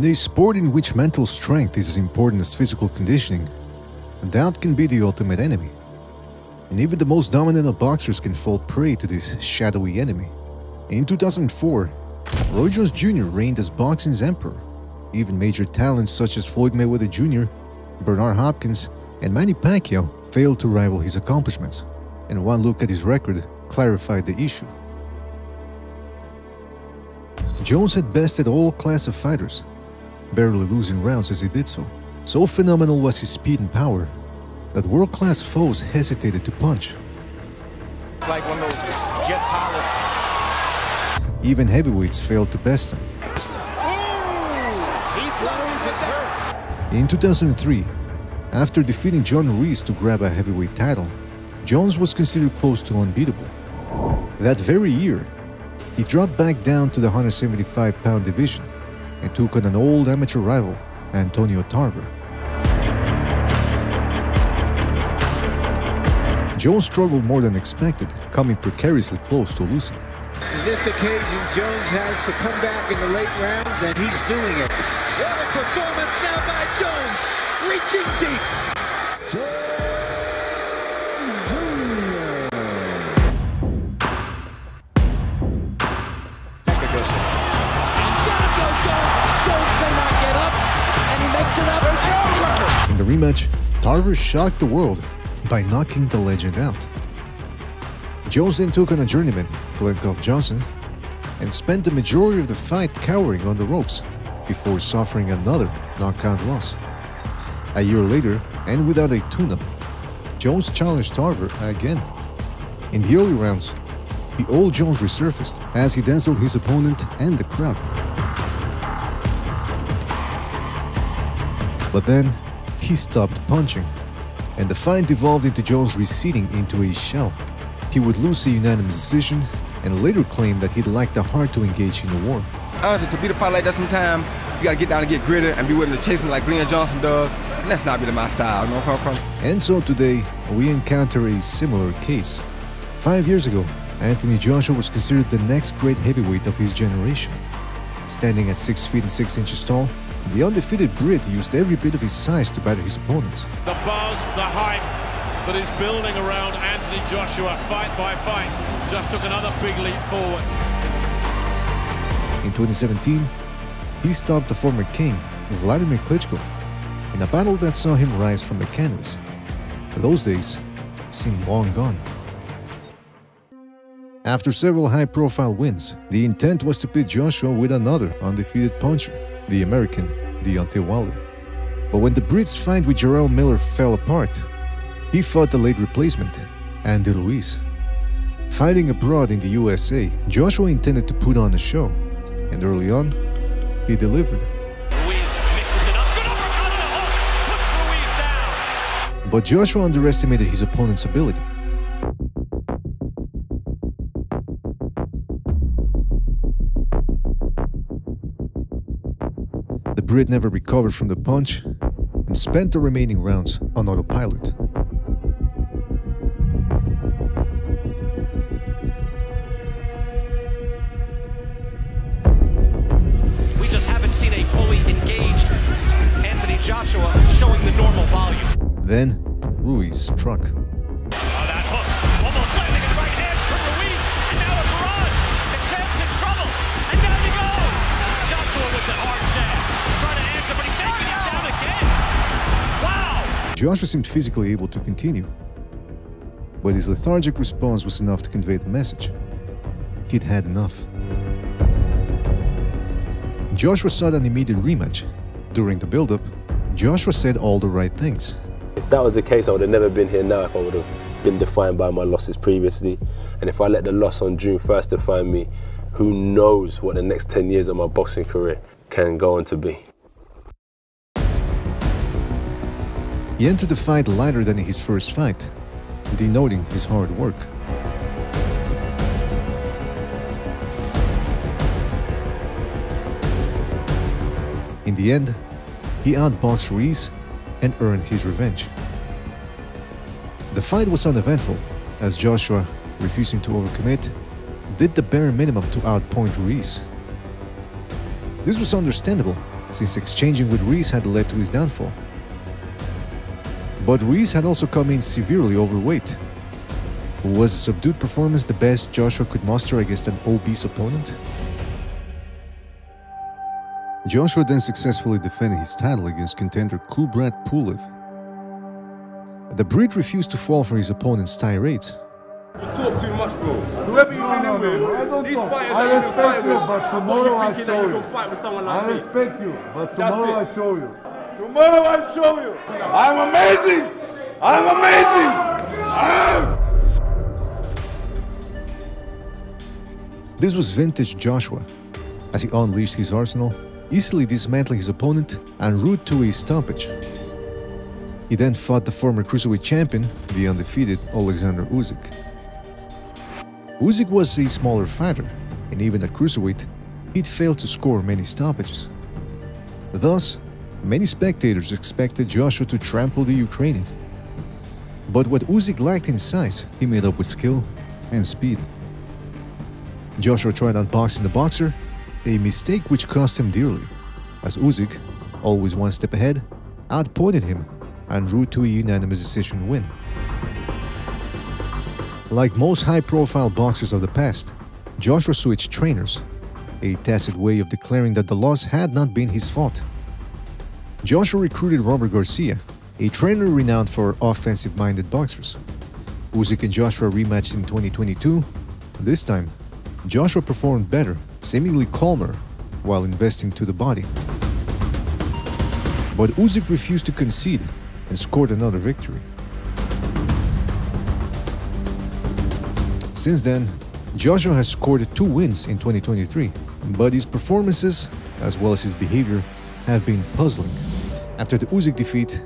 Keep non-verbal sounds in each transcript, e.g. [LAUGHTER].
In a sport in which mental strength is as important as physical conditioning, doubt can be the ultimate enemy. And even the most dominant of boxers can fall prey to this shadowy enemy. In 2004, Roy Jones Jr. reigned as boxing's emperor. Even major talents such as Floyd Mayweather Jr., Bernard Hopkins, and Manny Pacquiao failed to rival his accomplishments, and one look at his record clarified the issue. Jones had bested all class of fighters, barely losing rounds as he did so. So phenomenal was his speed and power that world-class foes hesitated to punch. It's like one of those jet pilots. Even heavyweights failed to best him. In 2003, after defeating John Ruiz to grab a heavyweight title, Jones was considered close to unbeatable. That very year, he dropped back down to the 175-pound division and took on an old amateur rival, Antonio Tarver. Jones struggled more than expected, coming precariously close to losing. In this occasion, Jones has to come back in the late rounds, and he's doing it. What a performance now by Jones, reaching deep. In rematch, Tarver shocked the world by knocking the legend out. Jones then took on a journeyman, Glenn Cuff Johnson, and spent the majority of the fight cowering on the ropes before suffering another knockout loss. A year later, and without a tune-up, Jones challenged Tarver again. In the early rounds, the old Jones resurfaced as he dazzled his opponent and the crowd. But then, he stopped punching, and the fight devolved into Jones receding into a shell. He would lose a unanimous decision and later claim that he'd lacked the heart to engage in a war. Honestly, to beat a fight like that sometime, you gotta get down and get gritty and be willing to chase me like Glenn Johnson does. And that's not really my style, you know where I'm from? And so today, we encounter a similar case. Five years ago, Anthony Joshua was considered the next great heavyweight of his generation. Standing at 6 feet and 6 inches tall, the undefeated Brit used every bit of his size to batter his opponent. The buzz, the hype that is building around Anthony Joshua fight by fight just took another big leap forward. In 2017, he stopped the former king, Vladimir Klitschko, in a battle that saw him rise from the canvas. Those days seem long gone. After several high-profile wins, the intent was to pit Joshua with another undefeated puncher, the American Deontay Wilder. But when the Brit's fight with Jarrell Miller fell apart, he fought the late replacement, Andy Ruiz. Fighting abroad in the USA, Joshua intended to put on a show, and early on, he delivered. Ruiz mixes it up. Good uppercut and a hook. Oh, puts Ruiz down. But Joshua underestimated his opponent's ability. Brit never recovered from the punch and spent the remaining rounds on autopilot. We just haven't seen a fully engaged Anthony Joshua showing the normal volume. Then, Ruiz struck. Joshua seemed physically able to continue, but his lethargic response was enough to convey the message. He'd had enough. Joshua sought an immediate rematch. During the build-up, Joshua said all the right things. If that was the case, I would have never been here now if I would have been defined by my losses previously. And if I let the loss on June 1st define me, who knows what the next 10 years of my boxing career can go on to be. He entered the fight lighter than his first fight, denoting his hard work. In the end, he outboxed Ruiz and earned his revenge. The fight was uneventful, as Joshua, refusing to overcommit, did the bare minimum to outpoint Ruiz. This was understandable, since exchanging with Ruiz had led to his downfall. But Ruiz had also come in severely overweight. Was a subdued performance the best Joshua could muster against an obese opponent? Joshua then successfully defended his title against contender Kubrat Pulev. The Brit refused to fall for his opponent's tirades. You talk too much, bro. Whoever you've been in with, these fighters I that you've been respect you, with, but tomorrow thought I you thinking show that you you. fight with someone like I me. respect you, but tomorrow. I show you. Tomorrow I show you. I'm amazing. I'm amazing. Ah! This was vintage Joshua, as he unleashed his arsenal, easily dismantling his opponent and route to a stoppage. He then fought the former cruiserweight champion, the undefeated Alexander Usyk. Usyk was a smaller fighter, and even at cruiserweight, he'd failed to score many stoppages. Thus, many spectators expected Joshua to trample the Ukrainian. But what Usyk lacked in size, he made up with skill and speed. Joshua tried outboxing the boxer, a mistake which cost him dearly, as Usyk, always one step ahead, outpointed him and route to a unanimous decision win. Like most high-profile boxers of the past, Joshua switched trainers, a tacit way of declaring that the loss had not been his fault. Joshua recruited Robert Garcia, a trainer renowned for offensive-minded boxers. Usyk and Joshua rematched in 2022. This time, Joshua performed better, seemingly calmer, while investing to the body. But Usyk refused to concede and scored another victory. Since then, Joshua has scored two wins in 2023, but his performances, as well as his behavior, have been puzzling. After the Usyk defeat,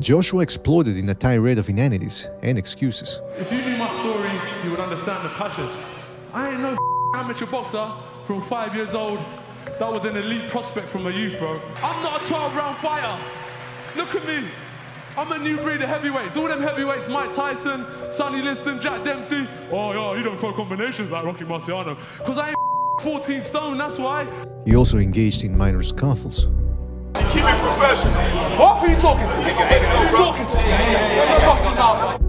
Joshua exploded in a tirade of inanities and excuses. If you knew my story, you would understand the passion. I ain't no [LAUGHS] amateur boxer from five years old that was an elite prospect from a youth, bro. I'm not a 12 round fighter. Look at me. I'm a new breed of heavyweights. All them heavyweights, Mike Tyson, Sonny Liston, Jack Dempsey. Oh, yeah, you don't throw combinations like Rocky Marciano. Because I ain't [LAUGHS] 14 stone, that's why. He also engaged in minor scuffles. Keep it professional. What? Who you talking to? Who you talking to?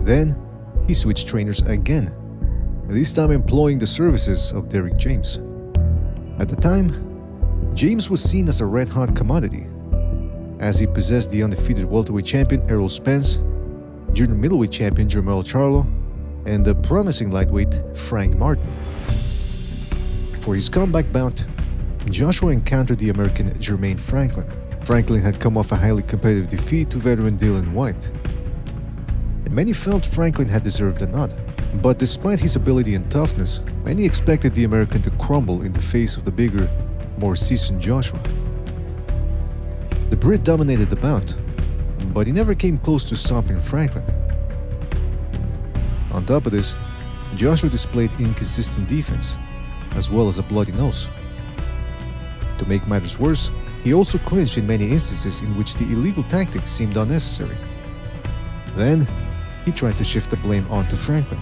Then, he switched trainers again, this time employing the services of Derrick James. At the time, James was seen as a red-hot commodity, as he possessed the undefeated welterweight champion Errol Spence, junior middleweight champion Jermell Charlo, and the promising lightweight Frank Martin. For his comeback bout, Joshua encountered the American Jermaine Franklin. Franklin had come off a highly competitive defeat to veteran Dillian Whyte. And many felt Franklin had deserved a nod. But despite his ability and toughness, many expected the American to crumble in the face of the bigger, more seasoned Joshua. The Brit dominated the bout, but he never came close to stopping Franklin. On top of this, Joshua displayed inconsistent defense, as well as a bloody nose. To make matters worse, he also clinched in many instances in which the illegal tactics seemed unnecessary. Then, he tried to shift the blame onto Franklin.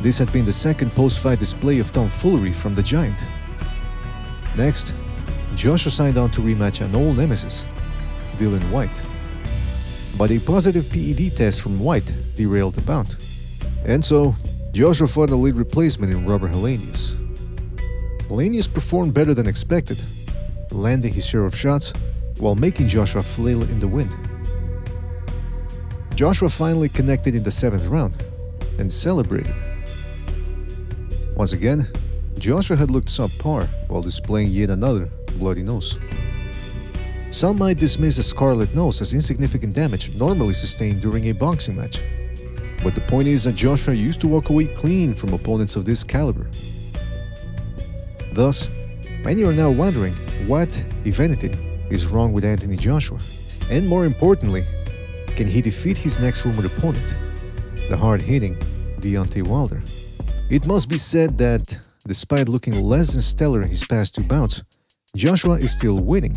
This had been the second post-fight display of tomfoolery from the Giant. Next, Joshua signed on to rematch an old nemesis, Dillian Whyte. But a positive PED test from Whyte derailed the bout. And so, Joshua fought a lead replacement in Robert Helenius. Helenius performed better than expected, landing his share of shots while making Joshua flail in the wind. Joshua finally connected in the seventh round and celebrated. Once again, Joshua had looked subpar while displaying yet another bloody nose. Some might dismiss a scarlet nose as insignificant damage normally sustained during a boxing match. But the point is that Joshua used to walk away clean from opponents of this caliber. Thus, many are now wondering what, if anything, is wrong with Anthony Joshua. And more importantly, can he defeat his next rumored opponent, the hard-hitting Deontay Wilder? It must be said that, despite looking less than stellar in his past two bouts, Joshua is still winning.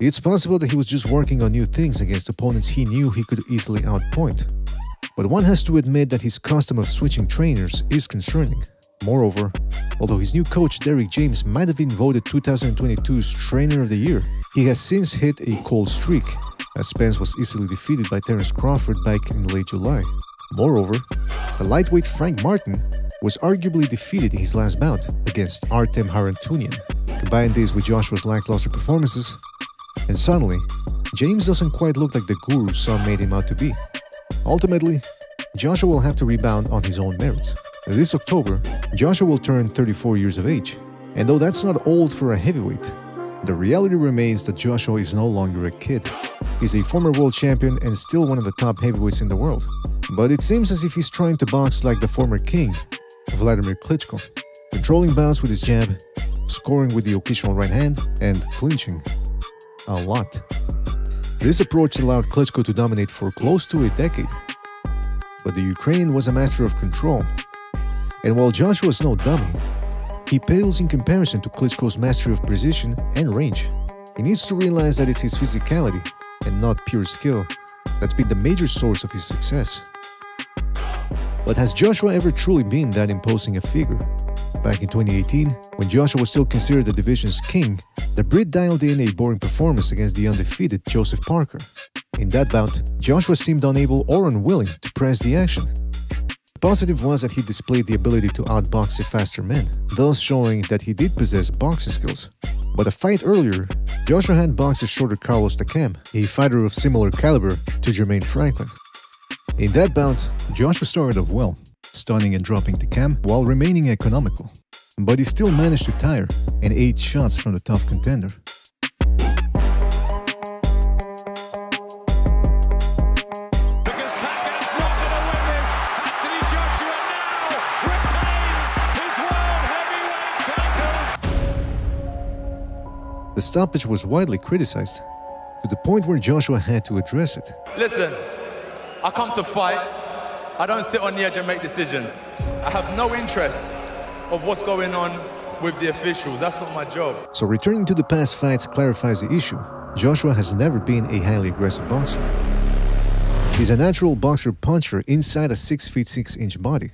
It's possible that he was just working on new things against opponents he knew he could easily outpoint. But one has to admit that his custom of switching trainers is concerning. Moreover, although his new coach Derrick James might have been voted 2022's Trainer of the Year, he has since hit a cold streak, as Spence was easily defeated by Terence Crawford back in late July. Moreover, the lightweight Frank Martin was arguably defeated in his last bout against Artem Harutyunyan. Combine this with Joshua's lackluster performances, and suddenly, James doesn't quite look like the guru some made him out to be. Ultimately, Joshua will have to rebound on his own merits. This October, Joshua will turn 34 years of age, and though that's not old for a heavyweight, the reality remains that Joshua is no longer a kid. He's a former world champion and still one of the top heavyweights in the world. But it seems as if he's trying to box like the former king, Vladimir Klitschko, controlling bouts with his jab, scoring with the occasional right hand, and clinching. A lot. This approach allowed Klitschko to dominate for close to a decade. But the Ukrainian was a master of control. And while Joshua's no dummy, he pales in comparison to Klitschko's mastery of precision and range. He needs to realize that it's his physicality and not pure skill that's been the major source of his success. But has Joshua ever truly been that imposing a figure? Back in 2018, when Joshua was still considered the division's king, the Brit dialed in a boring performance against the undefeated Joseph Parker. In that bout, Joshua seemed unable or unwilling to press the action. The positive was that he displayed the ability to outbox a faster man, thus showing that he did possess boxing skills. But a fight earlier, Joshua had boxed a shorter Carlos Takam, a fighter of similar caliber to Jermaine Franklin. In that bout, Joshua started off well, stunning and dropping Takam while remaining economical. But he still managed to tire and ate shots from the tough contender. The stoppage was widely criticized, to the point where Joshua had to address it. Listen, I come to fight. I don't sit on the edge and make decisions. I have no interest of what's going on with the officials. That's not my job. So returning to the past fights clarifies the issue. Joshua has never been a highly aggressive boxer. He's a natural boxer-puncher inside a 6 feet 6 inch body.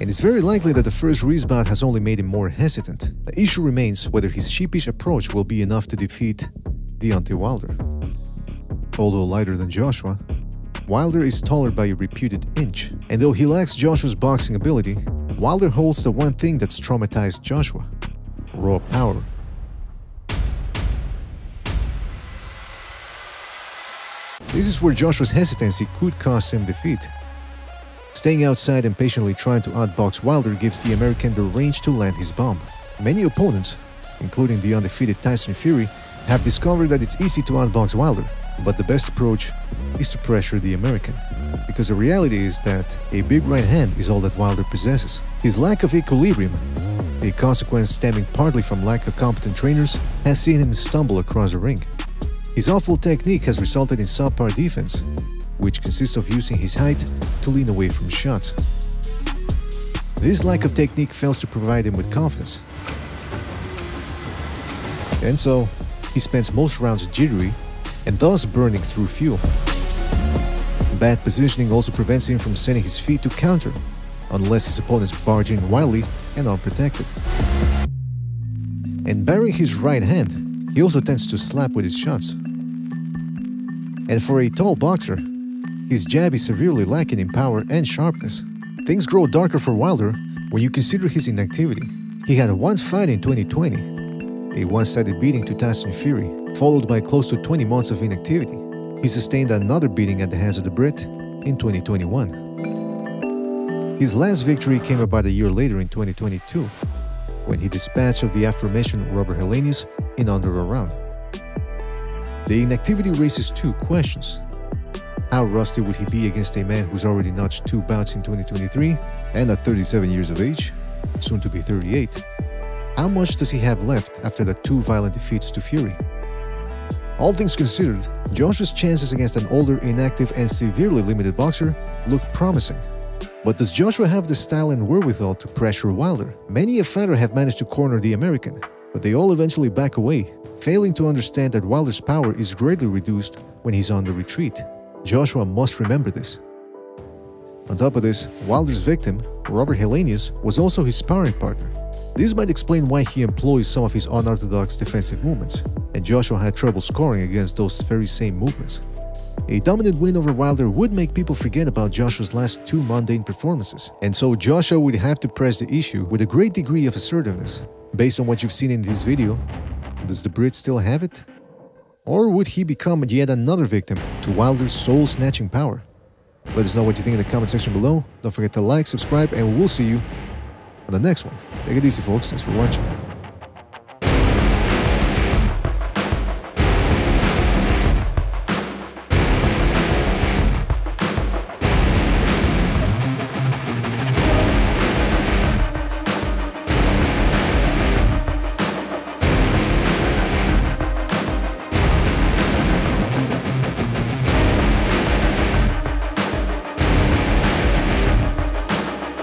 And it's very likely that the first Ruiz has only made him more hesitant. The issue remains whether his sheepish approach will be enough to defeat Deontay Wilder. Although lighter than Joshua, Wilder is taller by a reputed inch, and though he lacks Joshua's boxing ability, Wilder holds the one thing that's traumatized Joshua raw power. This is where Joshua's hesitancy could cost him defeat. Staying outside and patiently trying to outbox Wilder gives the American the range to land his bomb. Many opponents, including the undefeated Tyson Fury, have discovered that it's easy to outbox Wilder, but the best approach is to pressure the American. Because the reality is that a big right hand is all that Wilder possesses. His lack of equilibrium, a consequence stemming partly from lack of competent trainers, has seen him stumble across the ring. His awful technique has resulted in subpar defense, which consists of using his height to lean away from shots. This lack of technique fails to provide him with confidence. And so, he spends most rounds jittery and thus burning through fuel. Bad positioning also prevents him from sending his feet to counter, unless his opponents barge in wildly and unprotected. And bearing his right hand, he also tends to slap with his shots. And for a tall boxer, his jab is severely lacking in power and sharpness. Things grow darker for Wilder when you consider his inactivity. He had one fight in 2020, a one-sided beating to Tyson Fury, followed by close to 20 months of inactivity. He sustained another beating at the hands of the Brit in 2021. His last victory came about a year later in 2022, when he dispatched of the aforementioned Robert Helenius in under a round. The inactivity raises two questions. How rusty would he be against a man who's already notched two bouts in 2023 and at 37 years of age, soon to be 38? How much does he have left after the two violent defeats to Fury? All things considered, Joshua's chances against an older, inactive, and severely limited boxer look promising. But does Joshua have the style and wherewithal to pressure Wilder? Many a fighter have managed to corner the American, but they all eventually back away, failing to understand that Wilder's power is greatly reduced when he's on the retreat. Joshua must remember this. On top of this, Wilder's victim, Robert Helenius, was also his sparring partner. This might explain why he employs some of his unorthodox defensive movements, and Joshua had trouble scoring against those very same movements. A dominant win over Wilder would make people forget about Joshua's last two mundane performances, and so Joshua would have to press the issue with a great degree of assertiveness. Based on what you've seen in this video, does the Brit still have it? Or would he become yet another victim to Wilder's soul-snatching power? Let us know what you think in the comment section below. Don't forget to like, subscribe, and we'll see you on the next one. Take it easy, folks. Thanks for watching.